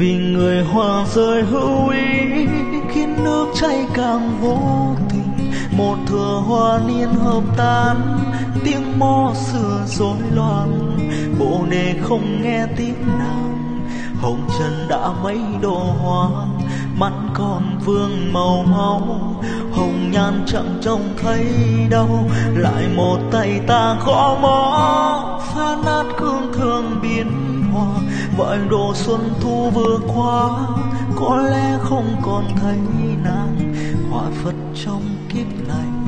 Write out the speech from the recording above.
vì người hoa rơi hữu ý khiến nước chảy càng vô tình, một thừa hoa niên hợp tan, tiếng mo xưa rối loạn bộ nề không nghe tiếng nàng. Hồng trần đã mấy độ hoang mắt còn vương màu máu, hồng nhan chẳng trông thấy đâu. Lại một tay ta gõ mõ phá nát cương thường biến hoa. Vợi đồ xuân thu vừa qua, có lẽ không còn thấy nàng. Hòa phật trong kiếp này.